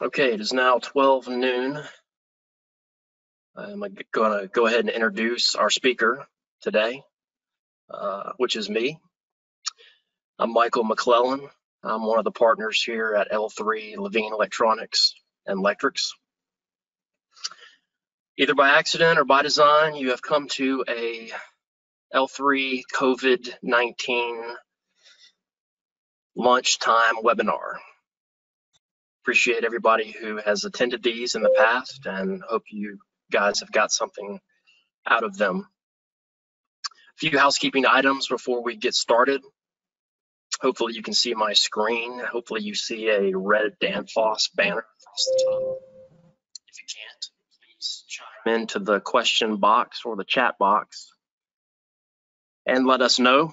Okay, it is now 12 noon. I'm going to go ahead and introduce our speaker today, uh, which is me. I'm Michael McClellan. I'm one of the partners here at L3 Levine Lectronics and Electrics. Either by accident or by design, you have come to a L3 COVID-19 lunchtime webinar appreciate everybody who has attended these in the past and hope you guys have got something out of them. A few housekeeping items before we get started. Hopefully you can see my screen. Hopefully you see a red Danfoss banner across the top. If you can't, please chime into the question box or the chat box and let us know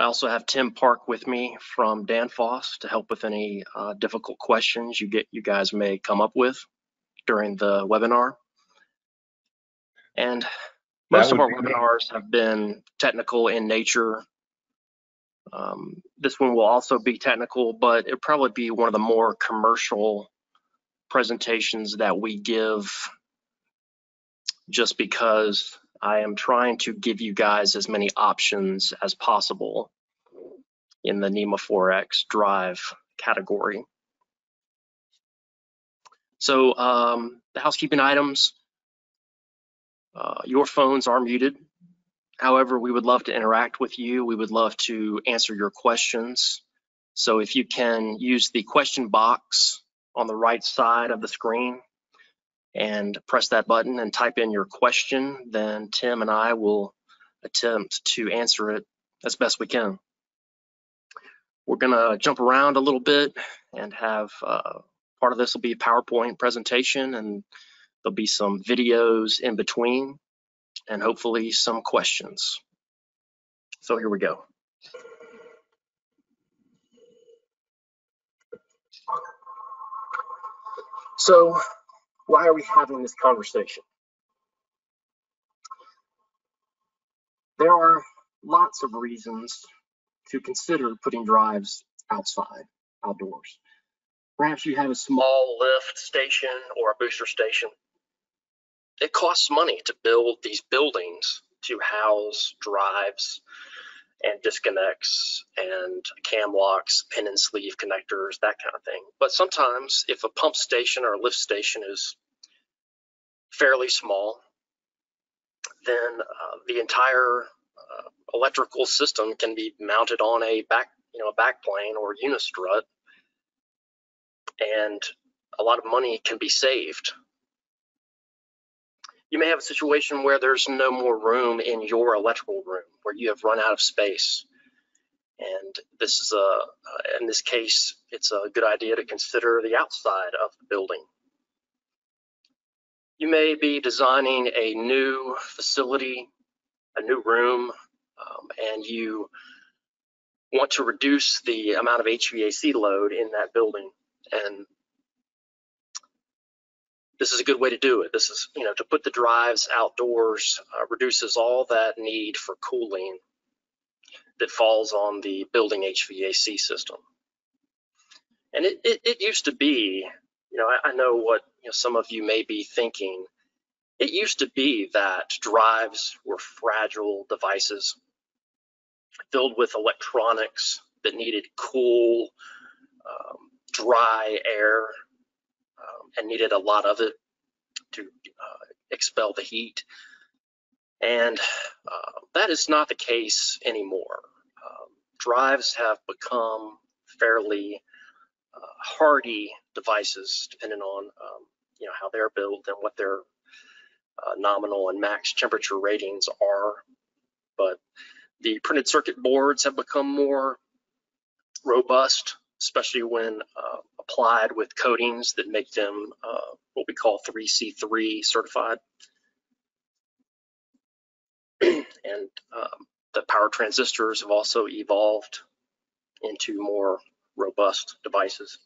I also have Tim Park with me from Danfoss to help with any uh, difficult questions you get you guys may come up with during the webinar. And most of our webinars have been technical in nature. Um, this one will also be technical, but it'll probably be one of the more commercial presentations that we give just because I am trying to give you guys as many options as possible in the NEMA 4X drive category. So um, the housekeeping items, uh, your phones are muted. However, we would love to interact with you. We would love to answer your questions. So if you can use the question box on the right side of the screen, and press that button and type in your question, then Tim and I will attempt to answer it as best we can. We're gonna jump around a little bit and have uh, part of this will be a PowerPoint presentation and there'll be some videos in between and hopefully some questions. So here we go. So why are we having this conversation? There are lots of reasons to consider putting drives outside, outdoors. Perhaps you have a small lift station or a booster station. It costs money to build these buildings to house drives and disconnects and cam locks, pin and sleeve connectors, that kind of thing. But sometimes if a pump station or a lift station is fairly small, then uh, the entire uh, electrical system can be mounted on a back, you know, a backplane or unistrut, and a lot of money can be saved. You may have a situation where there's no more room in your electrical room, where you have run out of space. And this is a, uh, in this case, it's a good idea to consider the outside of the building. You may be designing a new facility, a new room, um, and you want to reduce the amount of HVAC load in that building. And this is a good way to do it. This is, you know, to put the drives outdoors uh, reduces all that need for cooling that falls on the building HVAC system. And it, it, it used to be you know, I, I know what you know, some of you may be thinking. It used to be that drives were fragile devices filled with electronics that needed cool, um, dry air and needed a lot of it to uh, expel the heat. And uh, that is not the case anymore. Um, drives have become fairly uh, hardy devices, depending on um, you know how they're built and what their uh, nominal and max temperature ratings are. But the printed circuit boards have become more robust, especially when uh, applied with coatings that make them uh, what we call 3C3 certified. and um, the power transistors have also evolved into more robust devices.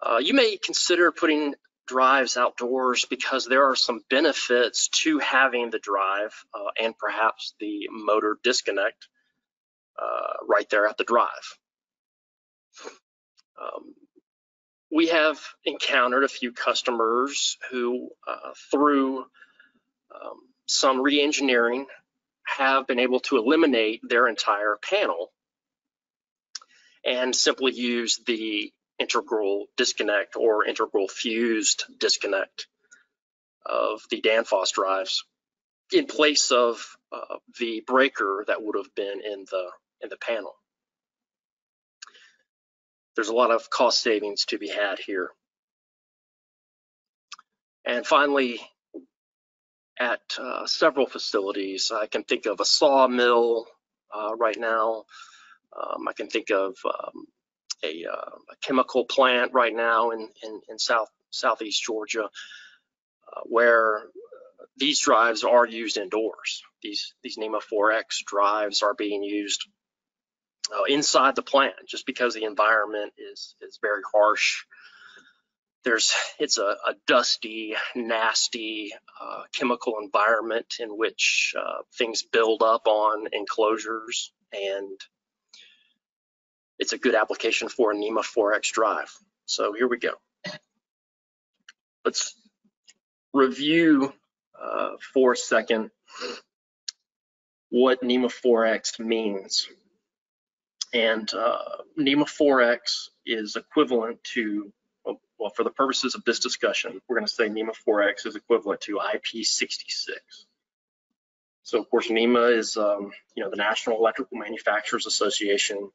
Uh, you may consider putting drives outdoors because there are some benefits to having the drive uh, and perhaps the motor disconnect uh, right there at the drive. Um, we have encountered a few customers who, uh, through um, some re-engineering, have been able to eliminate their entire panel and simply use the integral disconnect or integral fused disconnect of the Danfoss drives in place of uh, the breaker that would have been in the in the panel. There's a lot of cost savings to be had here. And finally, at uh, several facilities, I can think of a sawmill uh, right now. Um, I can think of um, a, uh, a, chemical plant right now in, in, in South Southeast Georgia, uh, where these drives are used indoors. These these NEMA 4X drives are being used uh, inside the plant just because the environment is is very harsh. There's it's a, a dusty, nasty uh, chemical environment in which uh, things build up on enclosures, and it's a good application for NEMA 4X drive. So here we go. Let's review uh, for a second what NEMA 4X means. And uh, NEMA 4X is equivalent to, well, for the purposes of this discussion, we're going to say NEMA 4X is equivalent to IP66. So of course, NEMA is, um, you know, the National Electrical Manufacturers Association,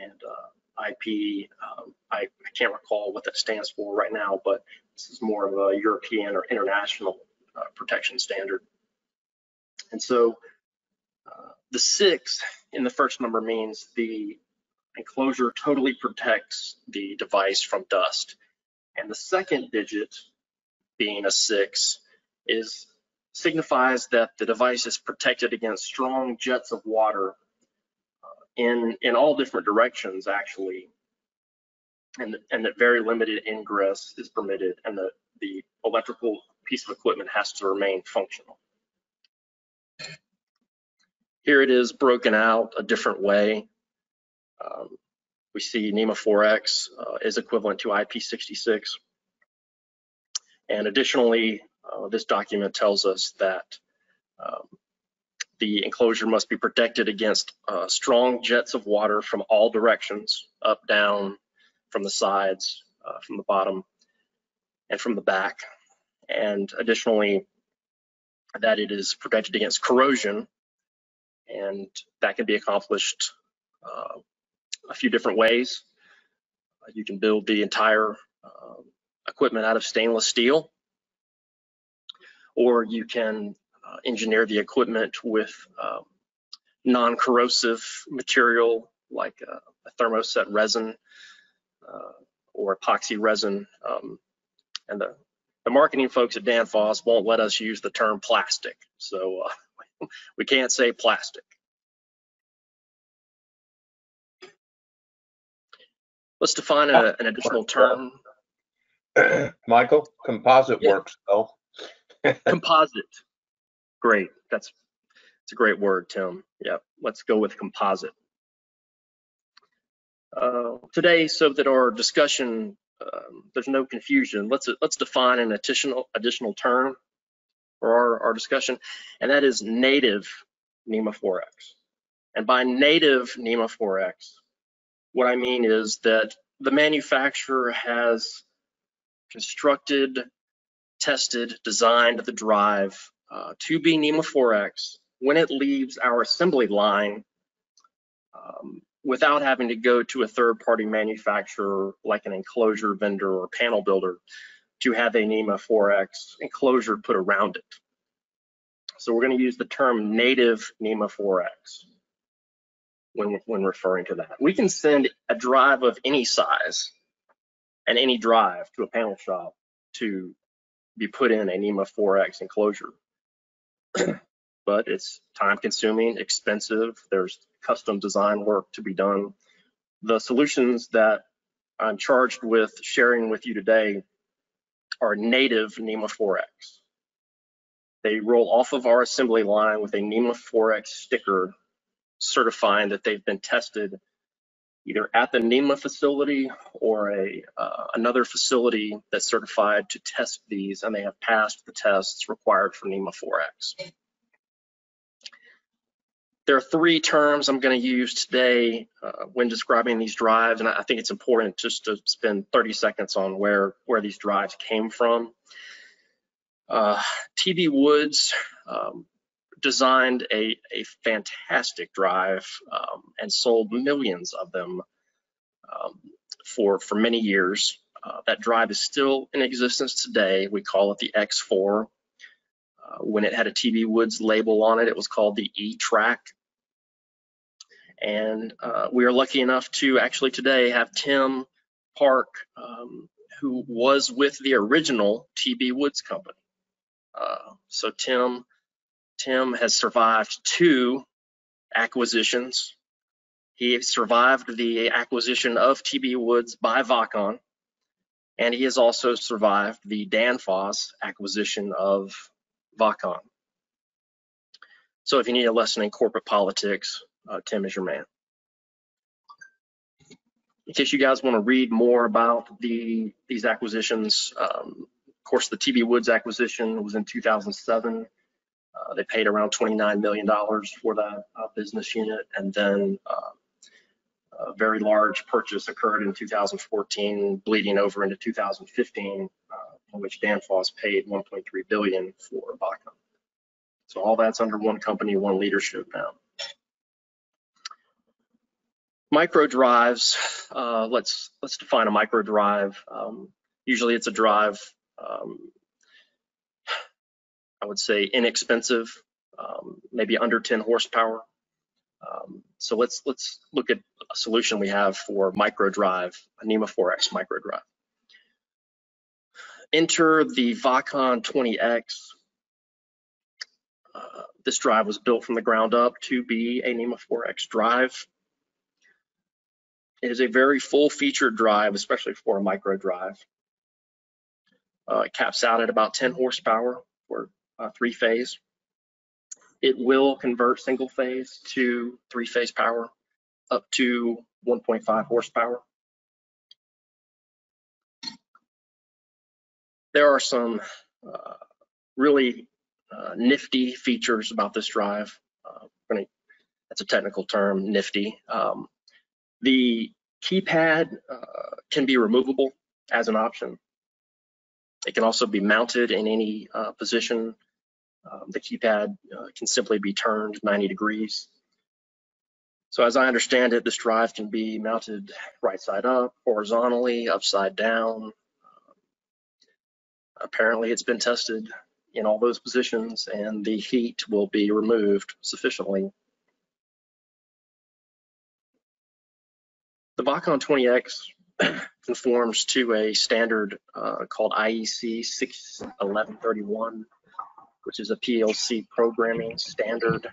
and uh, IP, um, I, I, can't recall what that stands for right now, but this is more of a European or international uh, protection standard. And so uh, the six in the first number means the enclosure totally protects the device from dust. And the second digit, being a six, is signifies that the device is protected against strong jets of water uh, in in all different directions actually and and that very limited ingress is permitted and that the electrical piece of equipment has to remain functional. Here it is broken out a different way. Um, we see NEMA 4X uh, is equivalent to IP66. And additionally, uh, this document tells us that um, the enclosure must be protected against uh, strong jets of water from all directions, up, down, from the sides, uh, from the bottom, and from the back and additionally that it is protected against corrosion and that can be accomplished uh, a few different ways. Uh, you can build the entire uh, equipment out of stainless steel or you can uh, engineer the equipment with um, non-corrosive material like a, a thermoset resin uh, or epoxy resin um, and the the marketing folks at Danfoss won't let us use the term plastic. So uh, we can't say plastic. Let's define a, an additional term. Michael, composite Yeah. works though. composite. Great. That's it's a great word, Tim. Yeah, let's go with composite. Uh, today, so that our discussion um, there's no confusion. Let's let's define an additional additional term for our, our discussion, and that is native NEMA 4X. And by native NEMA 4X, what I mean is that the manufacturer has constructed, tested, designed the drive uh, to be NEMA 4X when it leaves our assembly line um, without having to go to a third party manufacturer like an enclosure vendor or panel builder to have a NEMA 4X enclosure put around it. So we're going to use the term native NEMA 4X when, when referring to that. We can send a drive of any size and any drive to a panel shop to be put in a NEMA 4X enclosure. but it's time consuming, expensive. There's custom design work to be done. The solutions that I'm charged with sharing with you today are native NEMA 4X. They roll off of our assembly line with a NEMA 4X sticker certifying that they've been tested either at the NEMA facility or a uh, another facility that's certified to test these and they have passed the tests required for NEMA 4X. There are three terms I'm going to use today uh, when describing these drives, and I think it's important just to spend 30 seconds on where, where these drives came from. Uh, TB Woods um, designed a, a fantastic drive um, and sold millions of them um, for, for many years. Uh, that drive is still in existence today. We call it the X4. Uh, when it had a TB Woods label on it, it was called the E-trAC. And uh, we are lucky enough to actually today have Tim Park, um, who was with the original TB Woods company. Uh, so Tim, Tim has survived two acquisitions. He survived the acquisition of TB Woods by Vacon, and he has also survived the Danfoss acquisition of Vacon. So if you need a lesson in corporate politics, uh, Tim is your man. In case you guys want to read more about the these acquisitions, um, of course, the TB Woods acquisition was in 2007. Uh, they paid around $29 million for that uh, business unit, and then uh, a very large purchase occurred in 2014, bleeding over into 2015, uh, in which Danfoss paid 1.3 billion for Vacon. So all that's under one company, one leadership now. Micro drives, uh, let's let's define a micro drive. Um, usually it's a drive, um, I would say inexpensive, um, maybe under 10 horsepower. Um, so let's let's look at a solution we have for micro drive, a NEMA 4X micro drive. Enter the Vacon 20X. Uh, this drive was built from the ground up to be a NEMA 4X drive. It is a very full featured drive, especially for a micro drive. Uh, it caps out at about 10 horsepower for uh, three phase. It will convert single phase to three phase power up to 1.5 horsepower. There are some uh, really uh, nifty features about this drive. Uh, that's a technical term, nifty. Um, the keypad uh, can be removable as an option. It can also be mounted in any uh, position. Um, the keypad uh, can simply be turned 90 degrees. So as I understand it, this drive can be mounted right side up, horizontally, upside down. Um, apparently it's been tested in all those positions and the heat will be removed sufficiently The Vacon 20X conforms to a standard uh, called IEC 61131, which is a PLC programming standard.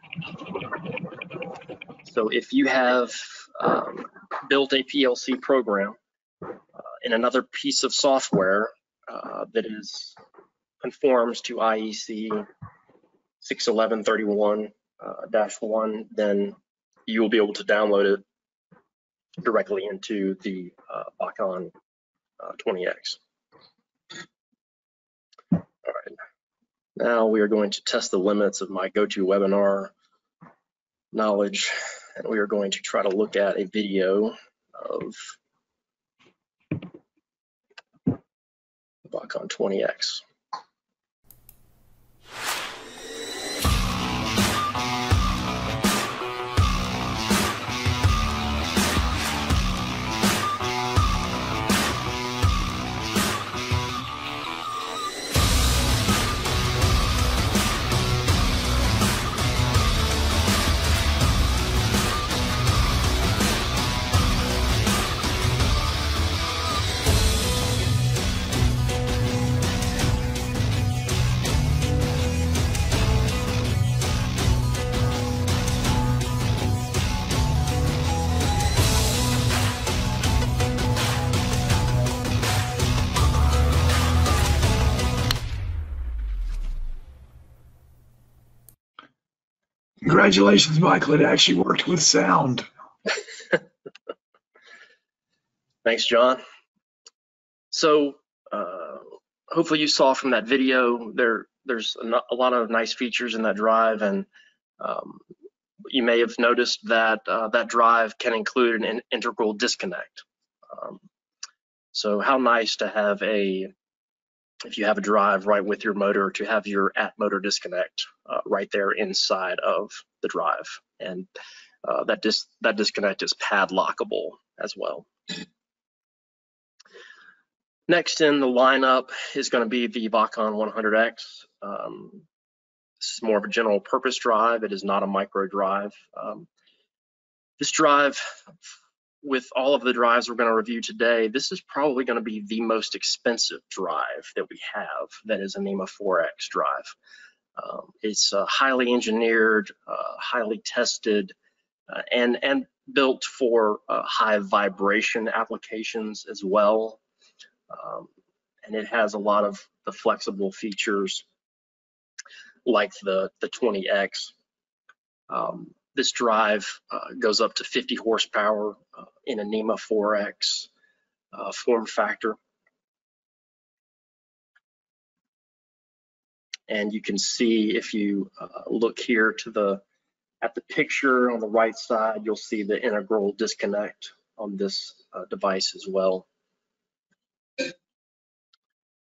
So if you have um, built a PLC program uh, in another piece of software uh, that is conforms to IEC 61131-1, uh, then you will be able to download it directly into the uh, Vacon uh, 20X. All right, now we are going to test the limits of my GoToWebinar knowledge, and we are going to try to look at a video of Vacon 20X. Congratulations, Michael. It actually worked with sound. Thanks, John. So uh, hopefully you saw from that video there there's a, lot of nice features in that drive and um, you may have noticed that uh, that drive can include an integral disconnect. Um, so how nice to have a if you have a drive right with your motor to have your at motor disconnect uh, right there inside of the drive and uh, that dis- that disconnect is padlockable as well. Next in the lineup is going to be the Vacon 100X. Um, this is more of a general purpose drive. It is not a micro drive. Um, this drive, with all of the drives we're going to review today, this is probably going to be the most expensive drive that we have that is a NEMA 4X drive. Um, it's uh, highly engineered, uh, highly tested, uh, and, and built for uh, high vibration applications as well. Um, and it has a lot of the flexible features like the, the 20X. Um, this drive uh, goes up to 50 horsepower uh, in a NEMA 4X uh, form factor. And you can see if you uh, look here to the at the picture on the right side, you'll see the integral disconnect on this uh, device as well.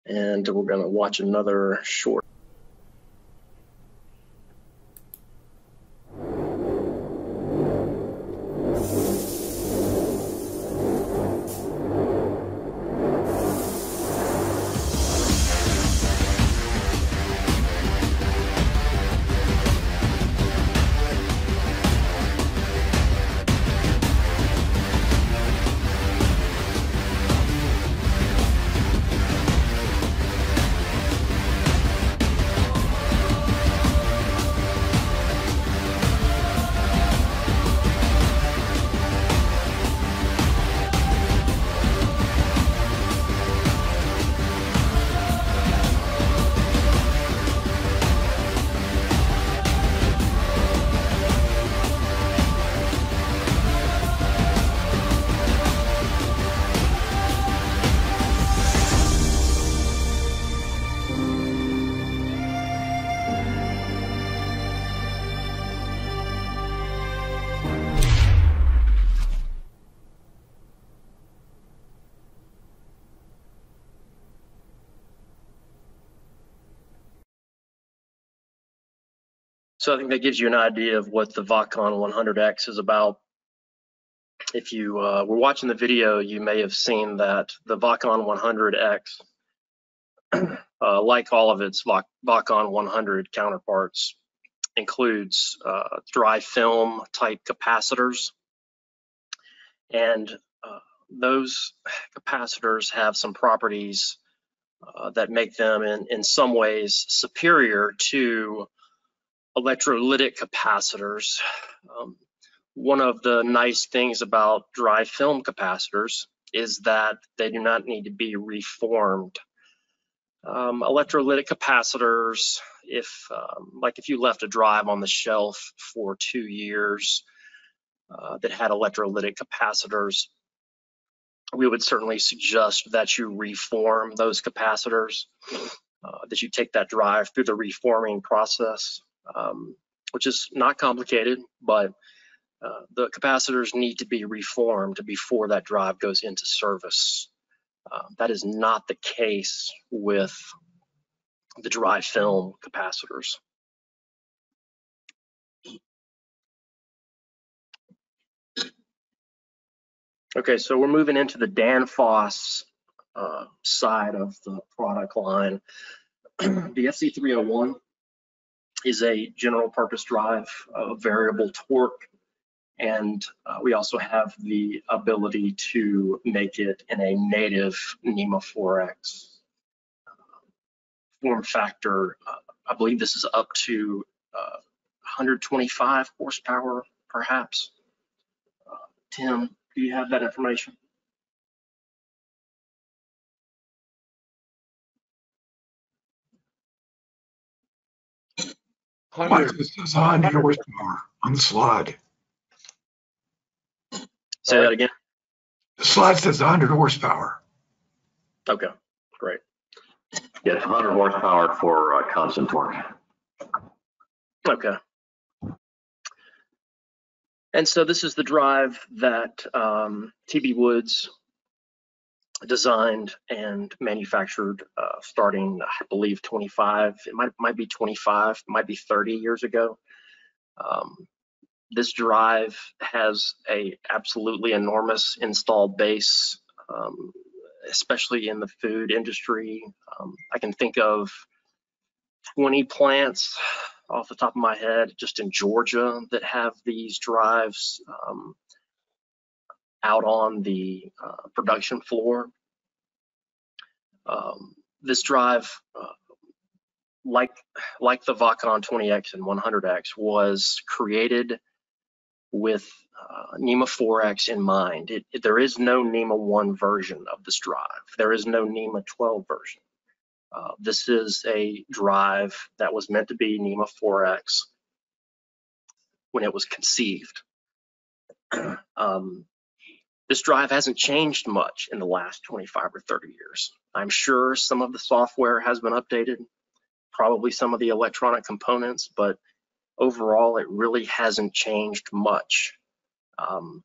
And we're going to watch another short. So I think that gives you an idea of what the Vacon 100X is about. If you uh, were watching the video, you may have seen that the Vacon 100X, uh, like all of its Voc Vacon 100 counterparts, includes uh, dry film type capacitors. And uh, those capacitors have some properties uh, that make them in, in some ways superior to electrolytic capacitors. Um, one of the nice things about dry film capacitors is that they do not need to be reformed. Um, electrolytic capacitors, if um, like if you left a drive on the shelf for two years uh, that had electrolytic capacitors, we would certainly suggest that you reform those capacitors, uh, that you take that drive through the reforming process um, which is not complicated, but uh, the capacitors need to be reformed before that drive goes into service. Uh, that is not the case with the dry film capacitors. Okay, so we're moving into the Danfoss uh, side of the product line. the FC301 is a general purpose drive, a variable torque, and uh, we also have the ability to make it in a native NEMA 4X form factor. Uh, I believe this is up to uh, 125 horsepower, perhaps. Uh, Tim, do you have that information? Mike, Hundred, this is 100 horsepower on the slide. Say that again. The slide says 100 horsepower. Okay, great. Yeah, 100 horsepower for uh, constant torque. Okay. And so this is the drive that um, TB Woods designed and manufactured uh, starting, I believe, 25, it might, might be 25, might be 30 years ago. Um, this drive has a absolutely enormous installed base, um, especially in the food industry. Um, I can think of 20 plants off the top of my head just in Georgia that have these drives um, out on the uh, production floor. Um, this drive, uh, like like the Vacon 20X and 100X, was created with uh, NEMA 4X in mind. It, it, there is no NEMA 1 version of this drive. There is no NEMA 12 version. Uh, this is a drive that was meant to be NEMA 4X when it was conceived. um, this drive hasn't changed much in the last 25 or 30 years. I'm sure some of the software has been updated, probably some of the electronic components, but overall, it really hasn't changed much. Um,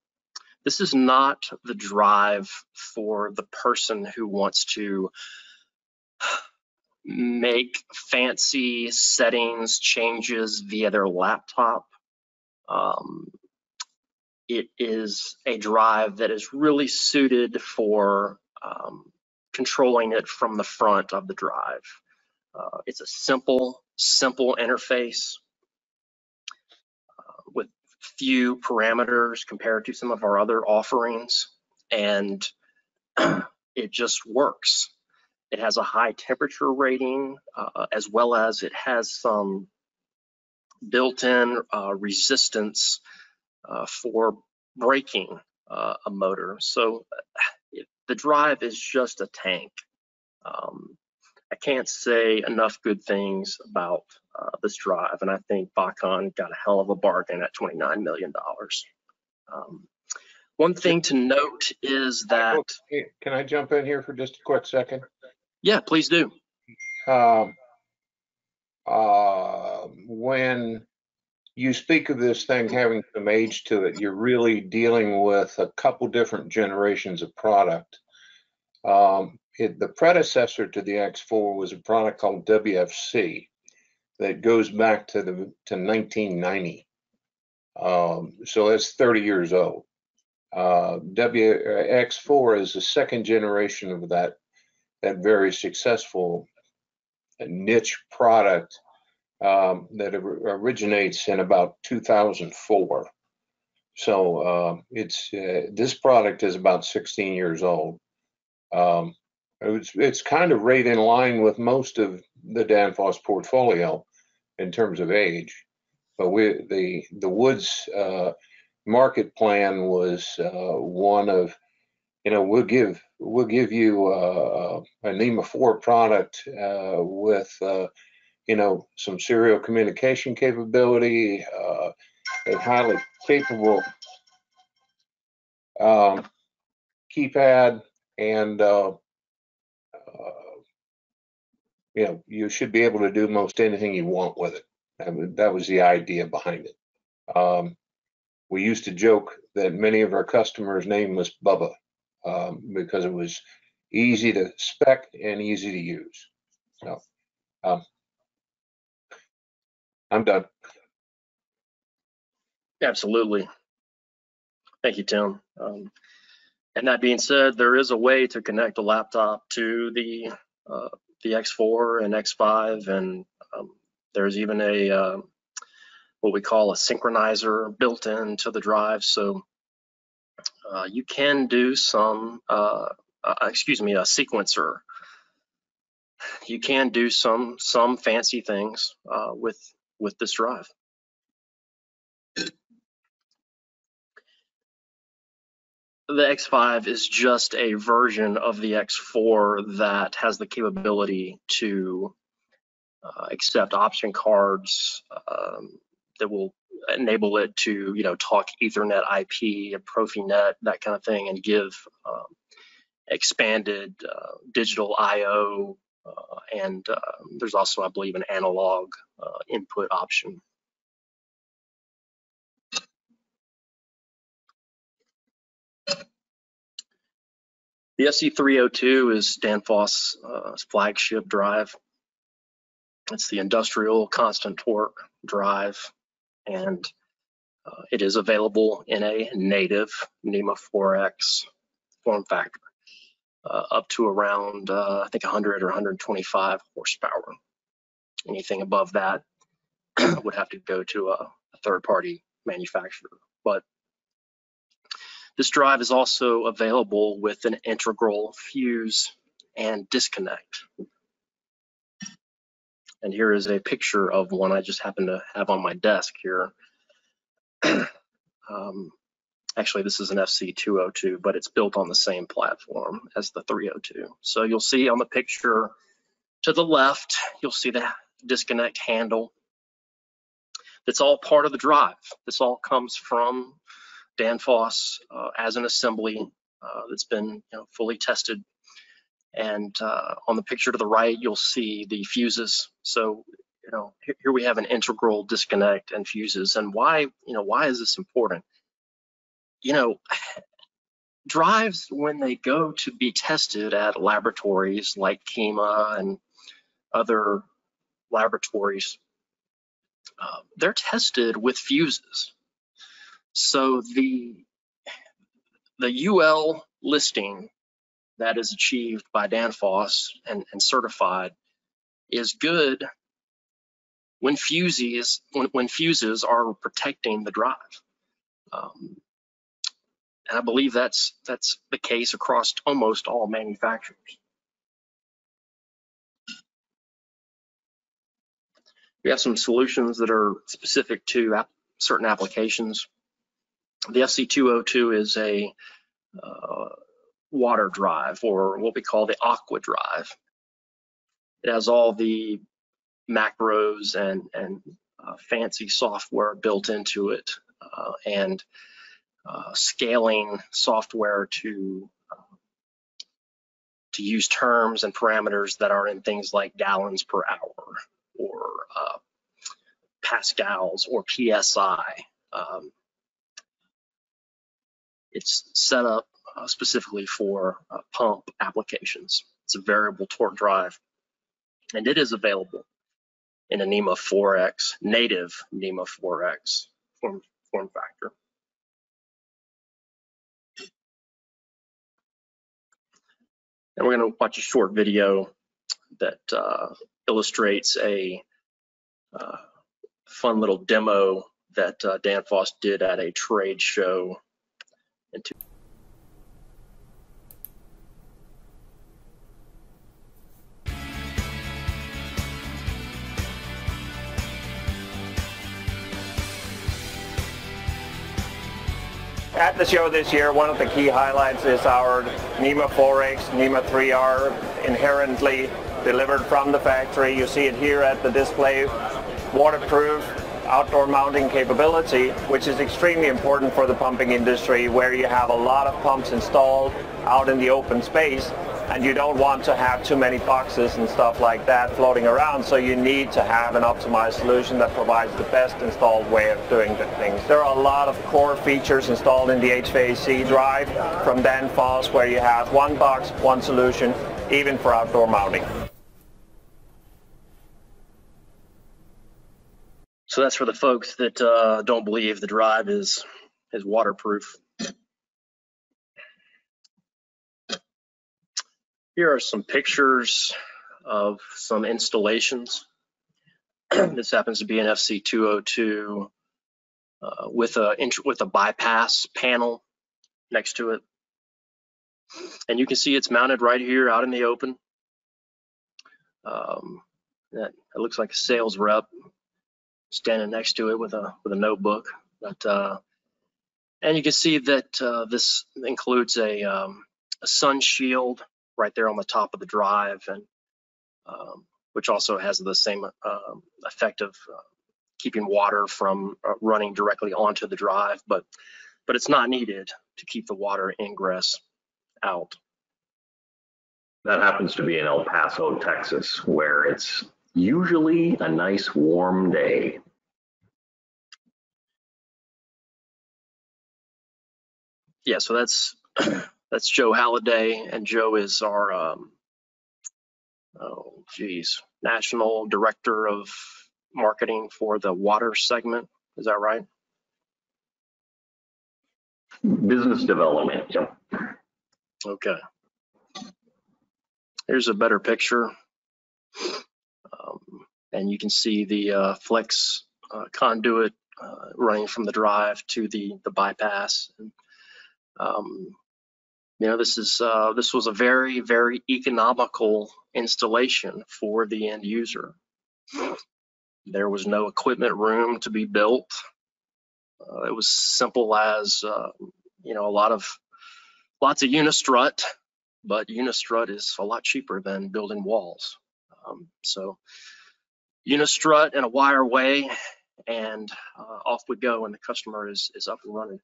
this is not the drive for the person who wants to make fancy settings changes via their laptop. Um, it is a drive that is really suited for um, controlling it from the front of the drive. Uh, it's a simple, simple interface uh, with few parameters compared to some of our other offerings, and it just works. It has a high temperature rating, uh, as well as it has some built-in uh, resistance for braking uh, a motor. So it, the drive is just a tank. Um, I can't say enough good things about uh, this drive, and I think Vacon got a hell of a bargain at $29 million. Um, one thing to note is that. Can I jump in here for just a quick second? Yeah, please do. Um, uh, when you speak of this thing having some age to it, you're really dealing with a couple different generations of product. Um, it, the predecessor to the X4 was a product called WFC that goes back to the to 1990. Um, so it's 30 years old. Uh, WX4 is the second generation of that that very successful niche product um, that originates in about 2004. So uh, it's uh, this product is about 16 years old. Um, it's it's kind of right in line with most of the Danfoss portfolio in terms of age, but we the the Woods uh, market plan was uh, one of you know we'll give we'll give you uh, a NEMA 4 product uh, with, you know, some serial communication capability, uh, a highly capable um, keypad, and uh, uh, you know, you should be able to do most anything you want with it. That, that was the idea behind it. Um, we used to joke that many of our customers' name was Bubba um, because it was easy to spec and easy to use. So um, I'm done. Absolutely. Thank you, Tim. Um, and that being said, there is a way to connect a laptop to the uh, the X4 and X5, and um, there's even a uh, what we call a synchronizer built into the drive. So uh, you can do some, uh, uh, excuse me, a sequencer. You can do some some fancy things uh, with with this drive. The X5 is just a version of the X4 that has the capability to uh, accept option cards um, that will enable it to, you know, talk Ethernet IP, a Profinet, that kind of thing, and give um, expanded uh, digital I/O, and uh, there's also, I believe, an analog uh, input option. The FC302 is Danfoss' uh, flagship drive. It's the industrial constant torque drive, and uh, it is available in a native NEMA 4X form factor, uh, up to around, uh, I think 100 or 125 horsepower. Anything above that would have to go to a, a third-party manufacturer. But this drive is also available with an integral fuse and disconnect. And here is a picture of one I just happen to have on my desk here. um, actually, this is an FC202, but it's built on the same platform as the 302. So you'll see on the picture to the left, you'll see the disconnect handle. That's all part of the drive. This all comes from Danfoss uh, as an assembly uh, that's been you know, fully tested. And uh, on the picture to the right, you'll see the fuses. So, you know, here, here we have an integral disconnect and fuses. And why, you know, why is this important? You know, drives when they go to be tested at laboratories like KEMA and other laboratories, uh, they're tested with fuses. So the the UL listing that is achieved by Danfoss and, and certified is good when fuses when, when fuses are protecting the drive. Um, and I believe that's that's the case across almost all manufacturers. We have some solutions that are specific to ap certain applications. The FC202 is a uh, water drive or what we call the aqua drive. It has all the macros and, and uh, fancy software built into it uh, and uh, scaling software to uh, to use terms and parameters that are in things like gallons per hour or uh, pascals or psi. Um, it's set up uh, specifically for uh, pump applications. It's a variable torque drive, and it is available in a NEMA 4X, native NEMA 4X form, form factor. And we're going to watch a short video that uh, illustrates a uh, fun little demo that uh, Danfoss did at a trade show in At the show this year, one of the key highlights is our NEMA 4X, NEMA 3R, inherently delivered from the factory. You see it here at the display, waterproof, outdoor mounting capability, which is extremely important for the pumping industry where you have a lot of pumps installed out in the open space and you don't want to have too many boxes and stuff like that floating around so you need to have an optimized solution that provides the best installed way of doing the things. There are a lot of core features installed in the HVAC drive from Danfoss where you have one box, one solution, even for outdoor mounting. So that's for the folks that uh, don't believe the drive is is waterproof. Here are some pictures of some installations. this happens to be an FC202 uh, with a with a bypass panel next to it, and you can see it's mounted right here out in the open. Um, that it looks like a sales rep standing next to it with a with a notebook. But uh, and you can see that uh, this includes a, um, a sun shield right there on the top of the drive, and um, which also has the same um, effect of uh, keeping water from uh, running directly onto the drive, but but it's not needed to keep the water ingress out. That happens to be in El Paso, Texas, where it's usually a nice warm day. Yeah, so that's that's Joe Halliday, and Joe is our um, oh geez, national director of marketing for the water segment. Is that right? Business development, yep. Okay. Here's a better picture. Um, and you can see the uh, flex uh, conduit uh, running from the drive to the, the bypass. And, um, you know, this is uh, this was a very, very economical installation for the end user. There was no equipment room to be built. Uh, it was simple as, uh, you know, a lot of lots of Unistrut, but Unistrut is a lot cheaper than building walls. Um, so Unistrut and a wire way, and uh, off we go, and the customer is is up and running.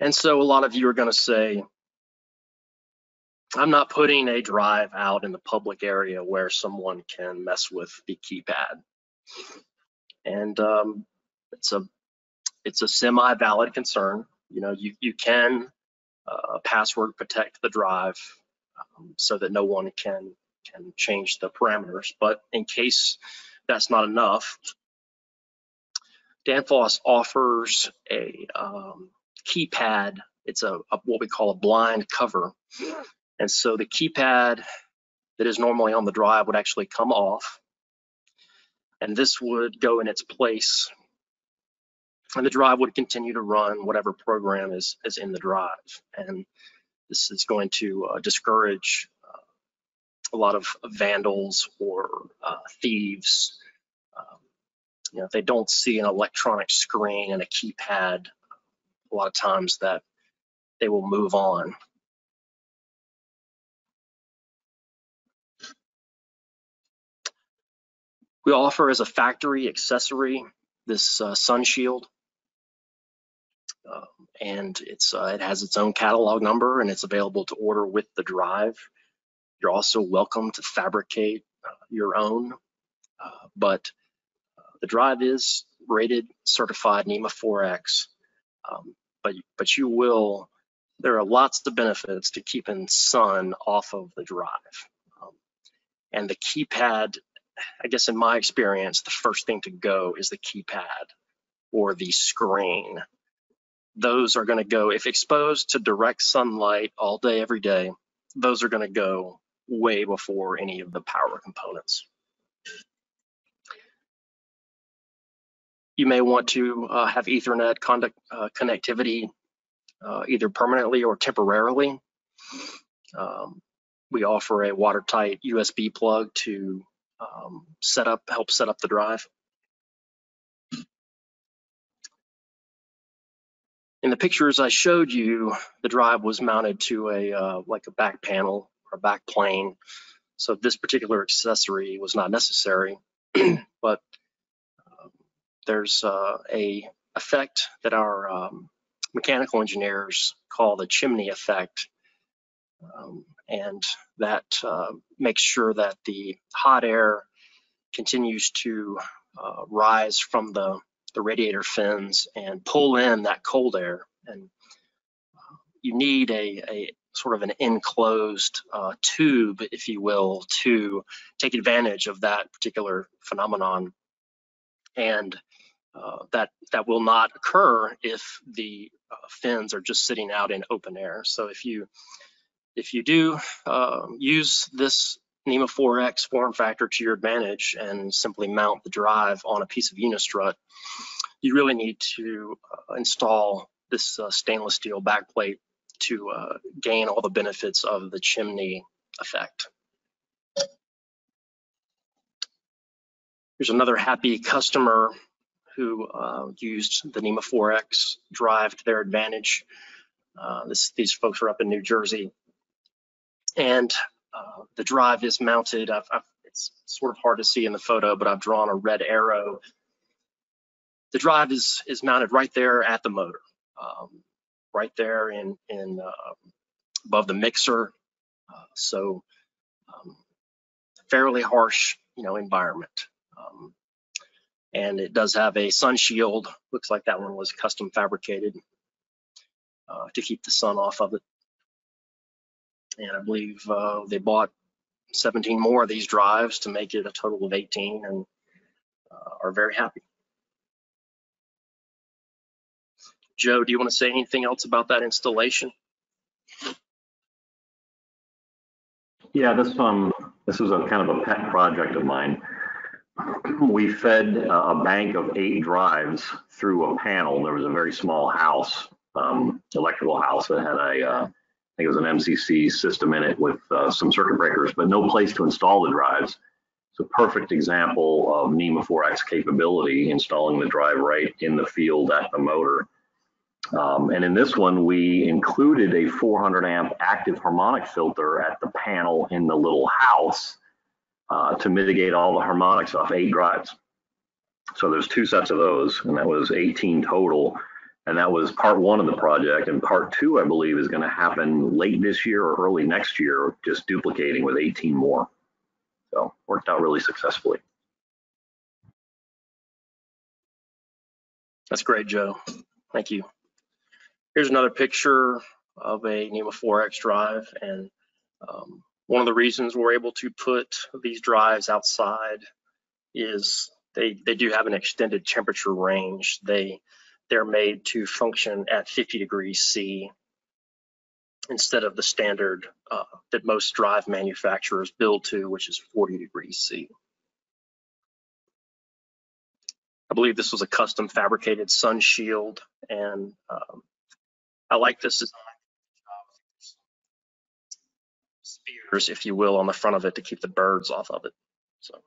And so a lot of you are going to say, I'm not putting a drive out in the public area where someone can mess with the keypad. And um, it's a it's a semi-valid concern. You know, you you can uh, password protect the drive um, so that no one can can change the parameters. But in case that's not enough, Danfoss offers a um, keypad. It's a, a what we call a blind cover, and so the keypad that is normally on the drive would actually come off, and this would go in its place and the drive would continue to run whatever program is, is in the drive. And this is going to uh, discourage uh, a lot of vandals or uh, thieves. Um, you know, if they don't see an electronic screen and a keypad, a lot of times that they will move on. We offer as a factory accessory this uh, sun shield uh, and it's uh, it has its own catalog number and it's available to order with the drive. You're also welcome to fabricate uh, your own, uh, but uh, the drive is rated certified NEMA 4X. Um, but but you will there are lots of benefits to keeping sun off of the drive. Um, and the keypad, I guess in my experience, the first thing to go is the keypad or the screen those are going to go, if exposed to direct sunlight all day, every day, those are going to go way before any of the power components. You may want to uh, have Ethernet conduct, uh, connectivity uh, either permanently or temporarily. Um, we offer a watertight USB plug to um, set up, help set up the drive. in the pictures I showed you, the drive was mounted to a uh, like a back panel or a back plane. So this particular accessory was not necessary, but there's uh, a effect that our um, mechanical engineers call the chimney effect. Um, and that uh, makes sure that the hot air continues to uh, rise from the the radiator fins and pull in that cold air. And uh, you need a, a sort of an enclosed uh, tube, if you will, to take advantage of that particular phenomenon. And uh, that that will not occur if the uh, fins are just sitting out in open air. So if you if you do uh, use this NEMA 4X form factor to your advantage and simply mount the drive on a piece of Unistrut, you really need to uh, install this uh, stainless steel backplate to uh, gain all the benefits of the chimney effect. Here's another happy customer who uh, used the NEMA 4X drive to their advantage. Uh, this, these folks are up in New Jersey. And uh, the drive is mounted. I've, I've, it's sort of hard to see in the photo, but I've drawn a red arrow. The drive is is mounted right there at the motor, um, right there in in uh, above the mixer. Uh, so um, fairly harsh, you know, environment. Um, and it does have a sun shield. Looks like that one was custom fabricated uh, to keep the sun off of it. And I believe uh, they bought 17 more of these drives to make it a total of 18 and uh, are very happy. Joe, do you want to say anything else about that installation? Yeah, this um this is a kind of a pet project of mine. We fed a a bank of eight drives through a panel. There was a very small house, um, electrical house that had a uh, I think it was an MCC system in it with uh, some circuit breakers, but no place to install the drives. It's a perfect example of NEMA 4X capability, installing the drive right in the field at the motor. Um, and in this one, we included a 400 amp active harmonic filter at the panel in the little house uh, to mitigate all the harmonics off eight drives. So there's two sets of those, and that was 18 total. And that was part one of the project. And part two, I believe, is going to happen late this year or early next year, just duplicating with 18 more. So worked out really successfully. That's great, Joe. Thank you. Here's another picture of a NEMA 4X drive. And um, one of the reasons we're able to put these drives outside is they, they do have an extended temperature range. They, they're made to function at 50 degrees C instead of the standard uh, that most drive manufacturers build to, which is 40 degrees C. I believe this was a custom fabricated sun shield and um, I like this design. Spears, if you will, on the front of it to keep the birds off of it. So.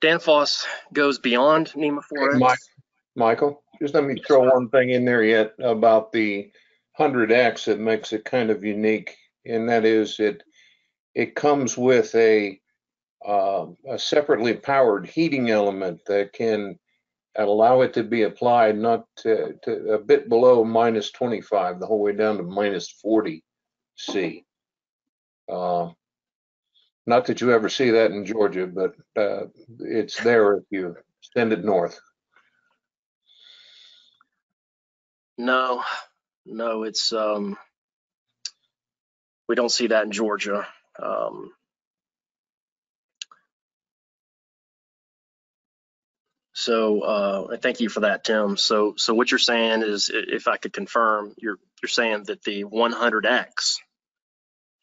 Danfoss goes beyond NEMA 4X. Mike, Michael, just let me throw one thing in there yet about the 100X that makes it kind of unique, and that is it it comes with a uh, a separately powered heating element that can allow it to be applied not to, to a bit below minus 25 the whole way down to minus 40 C. Uh, not that you ever see that in Georgia, but uh, it's there if you send it north. No, no, it's um, we don't see that in Georgia. Um, so uh, thank you for that, Tim. So, so what you're saying is, if I could confirm, you're you're saying that the 100X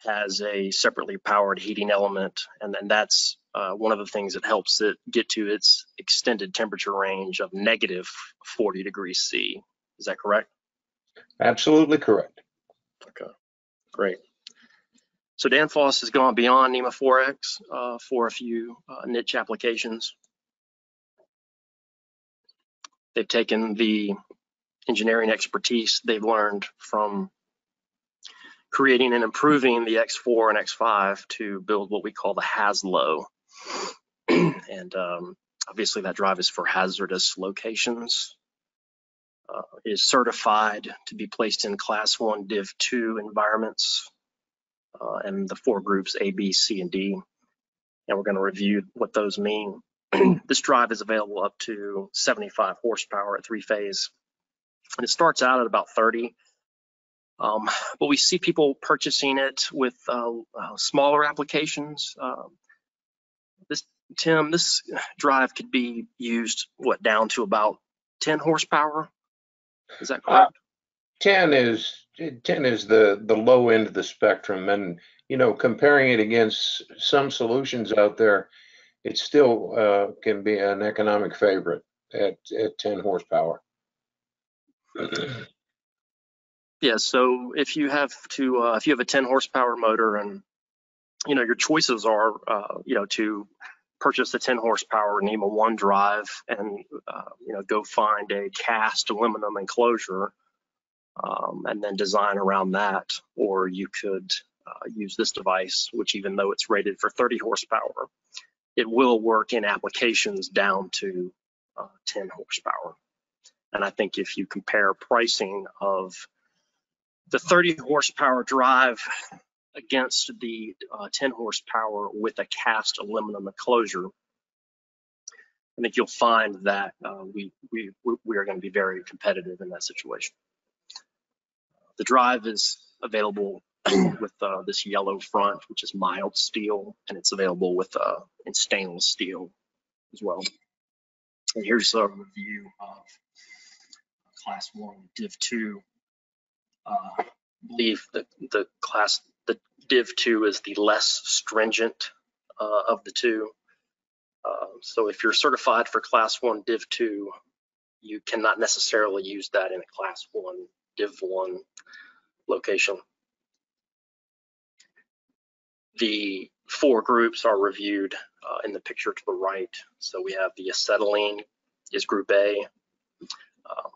has a separately powered heating element, and then that's uh, one of the things that helps it get to its extended temperature range of negative 40 degrees C. Is that correct? Absolutely correct. Okay, great. So Danfoss has gone beyond NEMA 4X uh, for a few uh, niche applications. They've taken the engineering expertise they've learned from creating and improving the X4 and X5 to build what we call the HASLO. and um, obviously that drive is for hazardous locations. Uh, is certified to be placed in class one div 2 environments uh, and the four groups A, B, C, and D. And we're going to review what those mean. this drive is available up to 75 horsepower at three phase. And it starts out at about 30. Um, but we see people purchasing it with uh, uh, smaller applications. Um, this Tim, this drive could be used what down to about 10 horsepower. Is that correct? 10 is 10 is the the low end of the spectrum and you know comparing it against some solutions out there it still uh, can be an economic favorite at, at 10 horsepower Yeah, so if you have to, uh, if you have a 10 horsepower motor and, you know, your choices are, uh, you know, to purchase a 10 horsepower NEMA 1 drive and, uh, you know, go find a cast aluminum enclosure um, and then design around that. Or you could uh, use this device, which even though it's rated for 30 horsepower, it will work in applications down to uh, 10 horsepower. And I think if you compare pricing of the 30 horsepower drive against the uh, 10 horsepower with a cast aluminum enclosure, I think you'll find that uh, we, we, we are going to be very competitive in that situation. The drive is available with uh, this yellow front, which is mild steel, and it's available with uh, in stainless steel as well. And here's a review of class one div two. Uh, I believe that the class, the div two is the less stringent uh, of the two. Uh, so if you're certified for class one div two, you cannot necessarily use that in a class one div one location. The four groups are reviewed uh, in the picture to the right. So we have the acetylene is group A, um,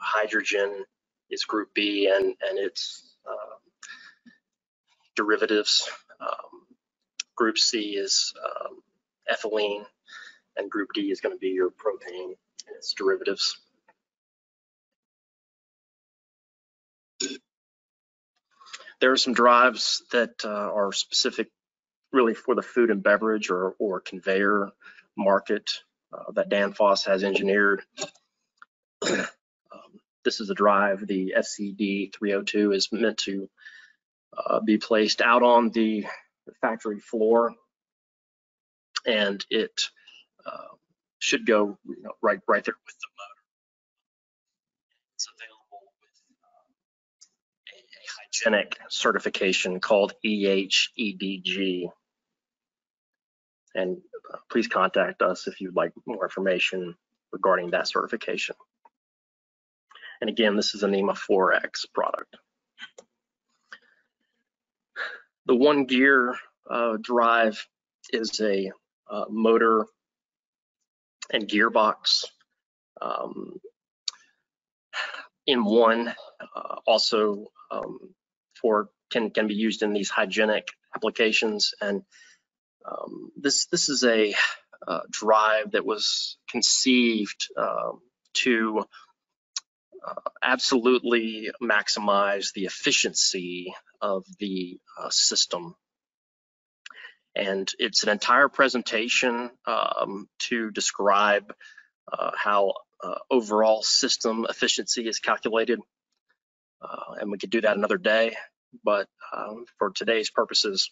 hydrogen is group B and, and its uh, derivatives. Um, group C is um, ethylene and group D is going to be your propane and its derivatives. There are some drives that uh, are specific really for the food and beverage or, or conveyor market uh, that Danfoss has engineered. um, this is a drive, the FCD 302 is meant to uh, be placed out on the factory floor and it uh, should go you know, right right there with the motor. A hygienic certification called EHEDG. And uh, please contact us if you'd like more information regarding that certification. And again, this is a NEMA 4X product. The one gear uh, drive is a uh, motor and gearbox um, in one. Uh, also, um, for can can be used in these hygienic applications. And um, this this is a uh, drive that was conceived um, to uh, absolutely maximize the efficiency of the uh, system and it's an entire presentation um, to describe uh, how uh, overall system efficiency is calculated. Uh, and we could do that another day, but um, for today's purposes,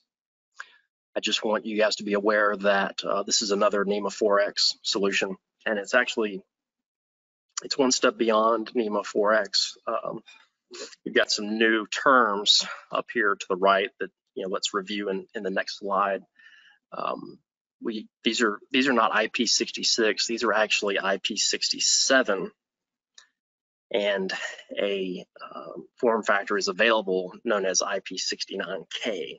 I just want you guys to be aware that uh, this is another NEMA 4X solution, and it's actually it's one step beyond NEMA 4X. Um, we've got some new terms up here to the right that you know let's review in, in the next slide. Um, we these are these are not IP66. These are actually IP67, and a um, form factor is available known as IP69K.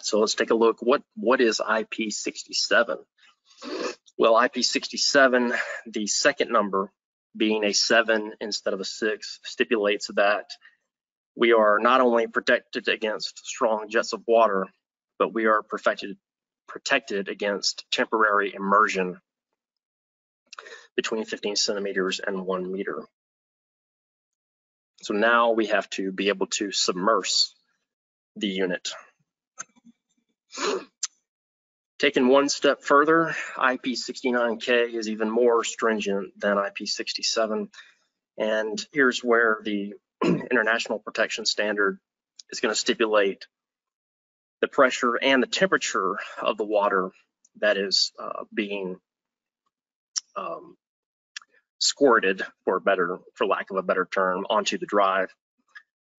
So let's take a look. What what is IP67? Well, IP67, the second number being a seven instead of a six, stipulates that we are not only protected against strong jets of water, but we are protected against temporary immersion between 15 centimeters and one meter. So now we have to be able to submerse the unit. Taken one step further, IP69K is even more stringent than IP67. And here's where the International Protection Standard is going to stipulate the pressure and the temperature of the water that is uh, being um, squirted for better, for lack of a better term, onto the drive.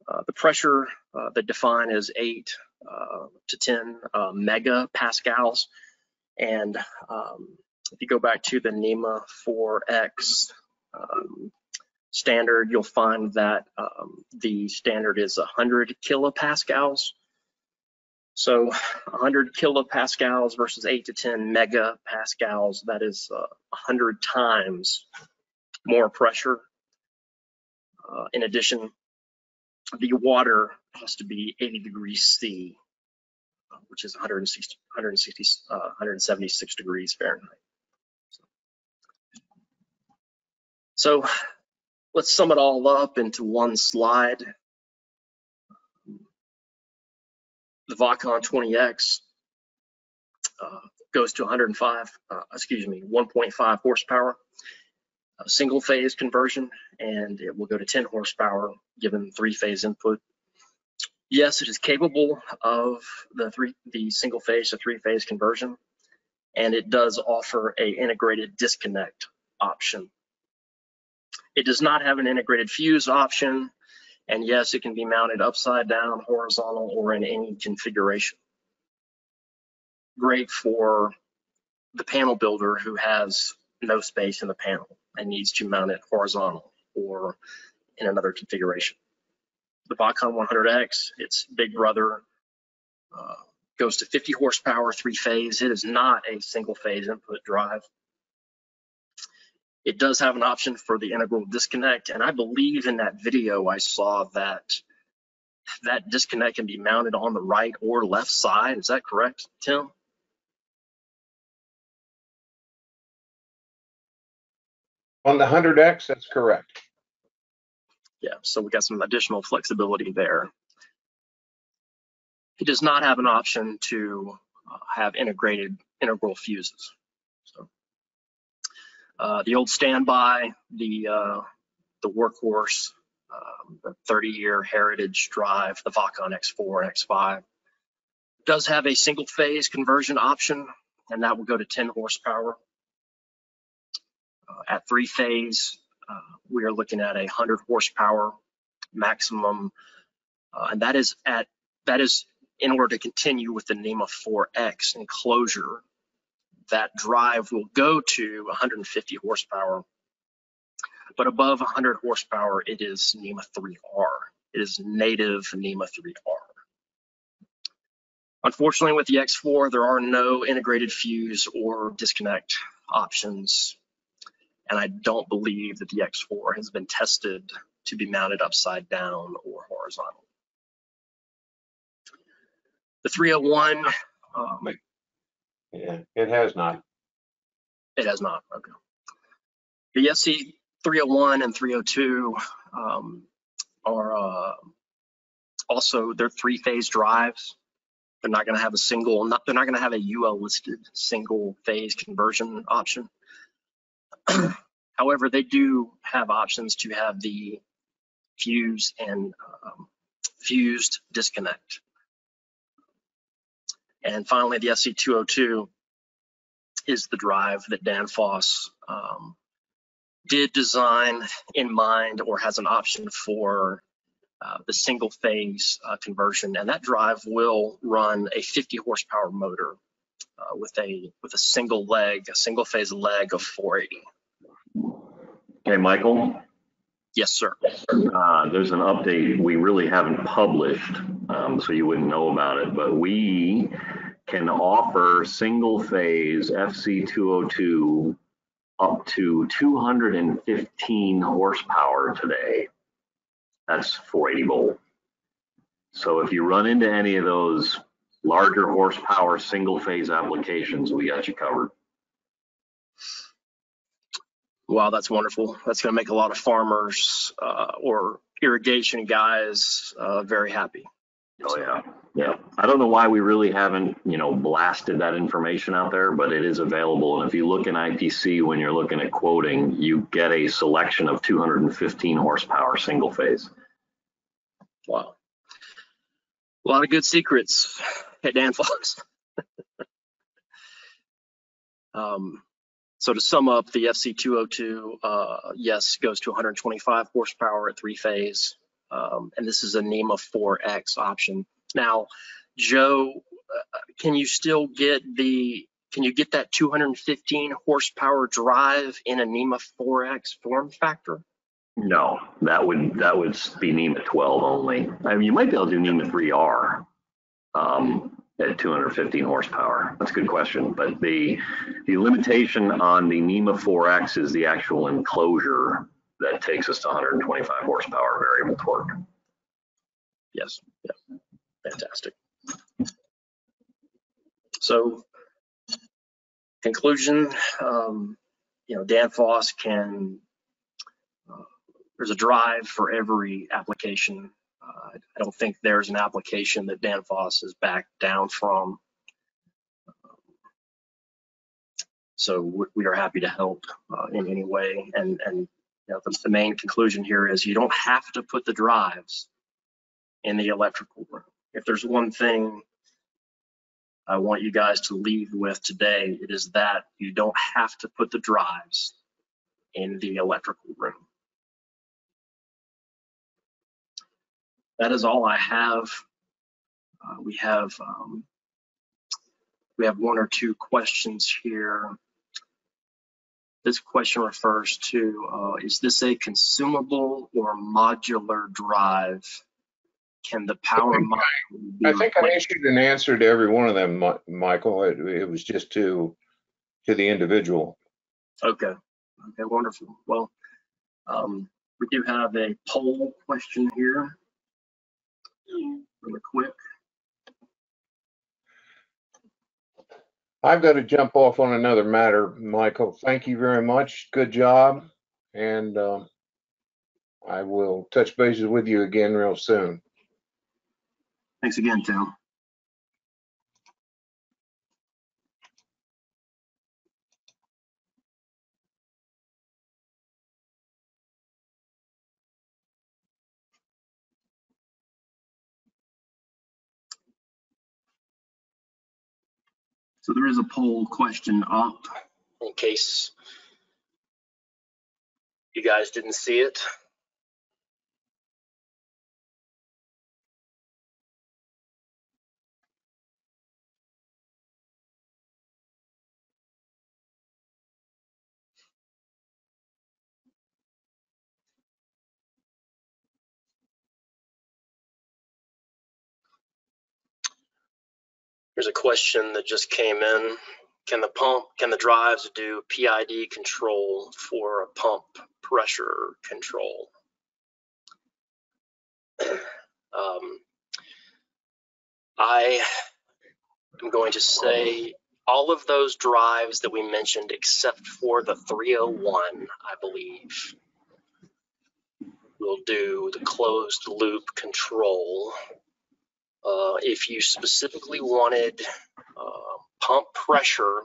Uh, the pressure uh, that define is 8 uh, to 10 uh, megapascals. And um, if you go back to the NEMA 4X um, standard, you'll find that um, the standard is 100 kilopascals. So 100 kilopascals versus 8 to 10 megapascals, that is uh, 100 times more pressure. Uh, in addition, the water has to be 80 degrees C, uh, which is 160, 160, uh, 176 degrees Fahrenheit. So let's sum it all up into one slide. The Vacon 20X uh, goes to 105, uh, excuse me, 1.5 horsepower, single phase conversion, and it will go to 10 horsepower given three phase input. Yes, it is capable of the three, the single phase to three phase conversion, and it does offer a integrated disconnect option. It does not have an integrated fuse option, and yes, it can be mounted upside down, horizontal, or in any configuration. Great for the panel builder who has no space in the panel and needs to mount it horizontal or in another configuration. The Vacon 100X, its big brother, uh, goes to 50 horsepower, three phase. It is not a single phase input drive. It does have an option for the integral disconnect, and I believe in that video I saw that that disconnect can be mounted on the right or left side. Is that correct, Tim? On the 100X, that's correct. Yeah, so we got some additional flexibility there. It does not have an option to uh, have integrated integral fuses. So uh, the old standby, the uh, the workhorse, um, the 30-year heritage drive, the Vacon X4 and X5 does have a single phase conversion option, and that will go to 10 horsepower. Uh, at three phase, uh, we are looking at a 100 horsepower maximum, uh, and that is at that is in order to continue with the NEMA 4X enclosure. That drive will go to 150 horsepower, but above 100 horsepower, it is NEMA 3R. It is native NEMA 3R. Unfortunately, with the X4, there are no integrated fuse or disconnect options and I don't believe that the X4 has been tested to be mounted upside down or horizontal. The 301, um, Yeah, it has not. it has not, okay. The FC 301 and 302 um, are uh, also, they're three-phase drives. They're not gonna have a single, not, they're not gonna have a UL listed single phase conversion option. However, they do have options to have the fuse and um, fused disconnect. And finally, the FC202 is the drive that Danfoss um, did design in mind or has an option for uh, the single phase uh, conversion. And that drive will run a 50 horsepower motor uh, with a with a single leg, a single phase leg of 480. Okay, Michael, Yes, sir. uh, there's an update we really haven't published, um, so you wouldn't know about it, but we can offer single phase FC 202 up to 215 horsepower today. That's 480 volt. So if you run into any of those larger horsepower single phase applications, we got you covered. Wow, that's wonderful. That's going to make a lot of farmers uh, or irrigation guys uh, very happy. Oh yeah, yeah. I don't know why we really haven't, you know, blasted that information out there, but it is available. And if you look in IPC when you're looking at quoting, you get a selection of 215 horsepower single phase. Wow. A lot of good secrets at Danfoss. um, so to sum up, the FC202, uh, yes, goes to 125 horsepower at three phase. Um, and this is a NEMA 4X option. Now, Joe, uh, can you still get the, can you get that 215 horsepower drive in a NEMA 4X form factor? No, that would that would be NEMA 12 only. I mean, you might be able to do NEMA 3R um, at 215 horsepower. That's a good question. But the the limitation on the NEMA 4X is the actual enclosure that takes us to 125 horsepower variable torque. Yes, yeah, fantastic. So conclusion, um, you know, Danfoss can, uh, there's a drive for every application. I don't think there's an application that Danfoss has backed down from. So we- we are happy to help uh, in any way. And, and, you know, the, the main conclusion here is you don't have to put the drives in the electrical room. If there's one thing I want you guys to leave with today, it is that you don't have to put the drives in the electrical room. That is all I have. Uh, we have um, we have one or two questions here. This question refers to, uh, is this a consumable or modular drive? Can the power module I think I replaced? issued an answer to every one of them, Michael. It, it was just to, to the individual. Okay, okay, wonderful. Well, um, we do have a poll question here. Really quick. I've got to jump off on another matter, Michael. Thank you very much. Good job. And, um, I will touch bases with you again real soon. Thanks again, Tim. So there is a poll question up in case you guys didn't see it. There's a question that just came in. Can the pump, can the drives do PID control for a pump pressure control? Um, I am going to say all of those drives that we mentioned, except for the 301, I believe, will do the closed loop control. Uh, if you specifically wanted uh, pump pressure,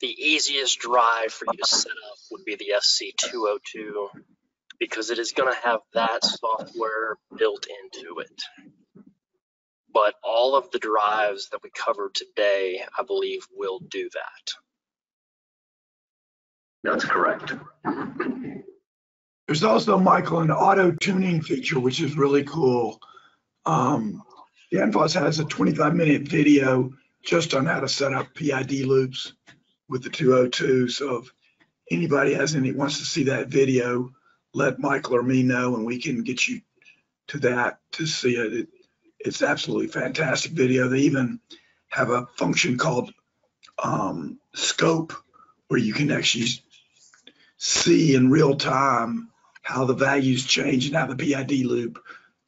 the easiest drive for you to set up would be the FC202 because it is going to have that software built into it. But all of the drives that we covered today, I believe, will do that. That's correct. There's also, Michael, an auto tuning feature, which is really cool. Um, Danfoss has a 25 minute video just on how to set up PID loops with the 202. So if anybody has any, wants to see that video, let Michael or me know and we can get you to that to see it. It- It's absolutely fantastic video. They even have a function called um, scope where you can actually see in real time how the values change and how the PID loop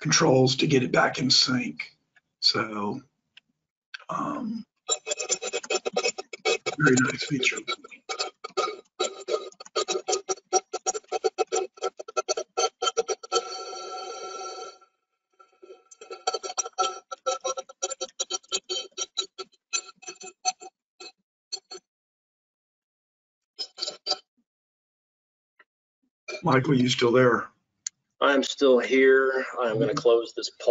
controls to get it back in sync. So, um, very nice feature. Michael, you still there? I'm still here. I'm going to mm-hmm. close this poll.